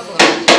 Bravo.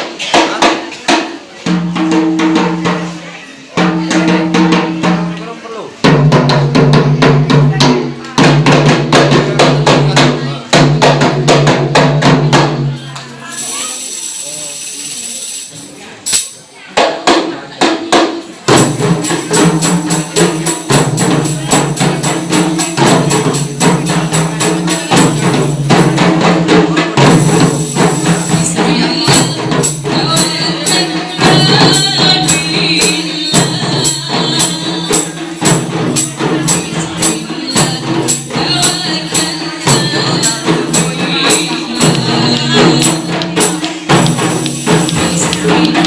sweet.